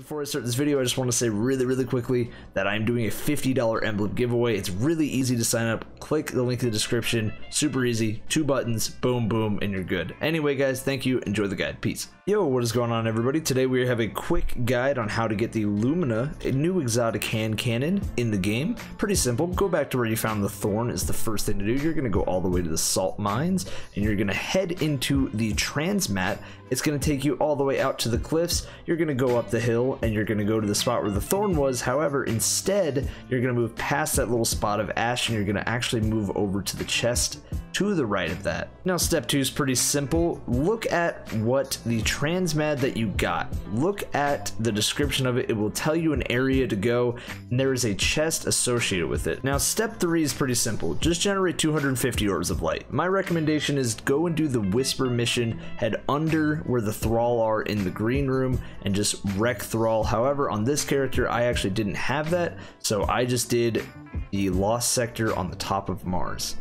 Before I start this video, I just want to say really, really quickly that I'm doing a $50 emblem giveaway. It's really easy to sign up. Click the link in the description. Super easy. Two buttons. Boom, boom, and you're good. Anyway, guys, thank you. Enjoy the guide. Peace. Yo, what is going on, everybody? Today we have a quick guide on how to get the Lumina, a new exotic hand cannon in the game. Pretty simple. Go back to where you found the Thorn is the first thing to do. You're going to go all the way to the Salt Mines, and you're going to head into the Transmat. It's going to take you all the way out to the cliffs. You're going to go up the hill, and you're going to go to the spot where the Thorn was. However, instead, you're going to move past that little spot of ash, and you're going to actually move over to the chest to the right of that. Now, step two is pretty simple. Look at what the transmat that you got. Look at the description of it. It will tell you an area to go, and there is a chest associated with it. Now, step three is pretty simple. Just generate 250 orbs of light. My recommendation is go and do the whisper mission, head under where the thrall are in the green room, and just wreck thrall. However, on this character, I actually didn't have that, so I just did the lost sector on the top of Mars.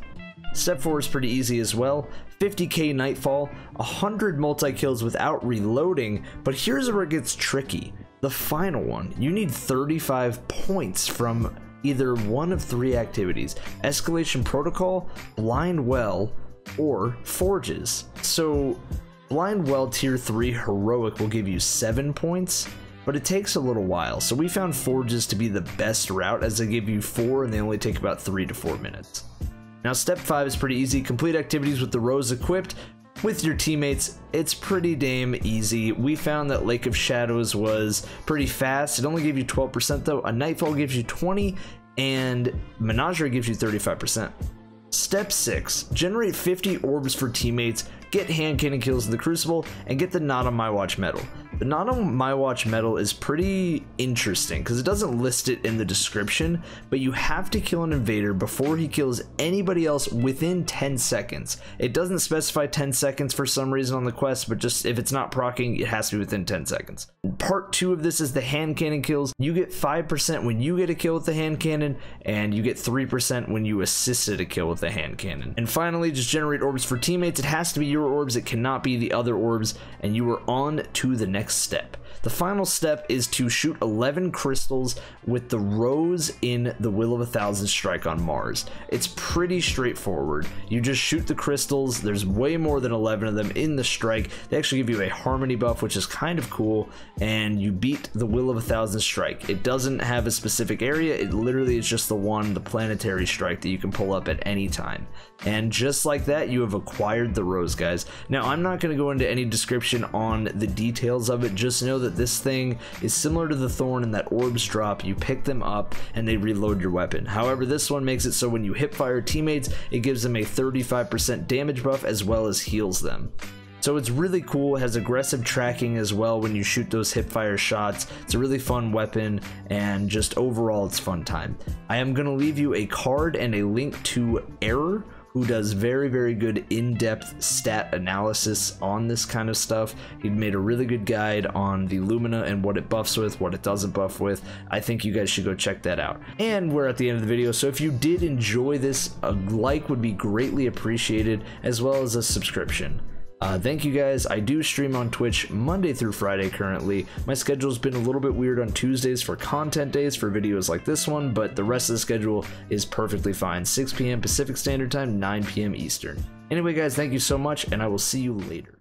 Step 4 is pretty easy as well. 50k Nightfall, 100 multi-kills without reloading, but here's where it gets tricky. The final one, you need 35 points from either one of three activities, Escalation Protocol, Blind Well, or Forges. So Blind Well Tier 3 Heroic will give you 7 points, but it takes a little while. So we found Forges to be the best route as they give you 4 and they only take about 3 to 4 minutes. Now step 5 is pretty easy, complete activities with the rose equipped, with your teammates, it's pretty damn easy. We found that Lake of Shadows was pretty fast. It only gave you 12% though. A Nightfall gives you 20 and Menagerie gives you 35%. Step 6. Generate 50 orbs for teammates, get hand cannon kills in the Crucible, and get the Not on My Watch medal. The Not My Watch medal is pretty interesting because it doesn't list it in the description, but you have to kill an invader before he kills anybody else within 10 seconds. It doesn't specify 10 seconds for some reason on the quest, but just if it's not proccing, it has to be within 10 seconds. Part 2 of this is the hand cannon kills. You get 5% when you get a kill with the hand cannon, and you get 3% when you assisted a kill with the hand cannon. And finally, just generate orbs for teammates. It has to be your orbs, it cannot be the other orbs, and you are on to the next step. The final step is to shoot 11 crystals with the rose in the Will of a Thousand strike on Mars. It's pretty straightforward. You just shoot the crystals. There's way more than 11 of them in the strike. They actually give you a harmony buff, which is kind of cool, and you beat the Will of a Thousand strike. It doesn't have a specific area. It literally is just the one, the planetary strike that you can pull up at any time. And just like that, you have acquired the rose, guys. Now, I'm not going to go into any description on the details of it. Just know that this thing is similar to the thorn in that orbs drop. You pick them up and they reload your weapon. However, this one makes it so when you hip fire teammates, it gives them a 35% damage buff as well as heals them. So it's really cool, it has aggressive tracking as well when you shoot those hip fire shots. It's a really fun weapon and just overall it's fun time. I am going to leave you a card and a link to Ehroar who does very, very good in-depth stat analysis on this kind of stuff. He made a really good guide on the Lumina and what it buffs with, what it doesn't buff with. I think you guys should go check that out. And we're at the end of the video, so if you did enjoy this, a like would be greatly appreciated, as well as a subscription. Uh, thank you guys. I do stream on Twitch Monday through Friday currently. My schedule's been a little bit weird on Tuesdays for content days for videos like this one, but the rest of the schedule is perfectly fine. 6 p.m. Pacific Standard Time, 9 p.m. Eastern. Anyway, guys, thank you so much, and I will see you later.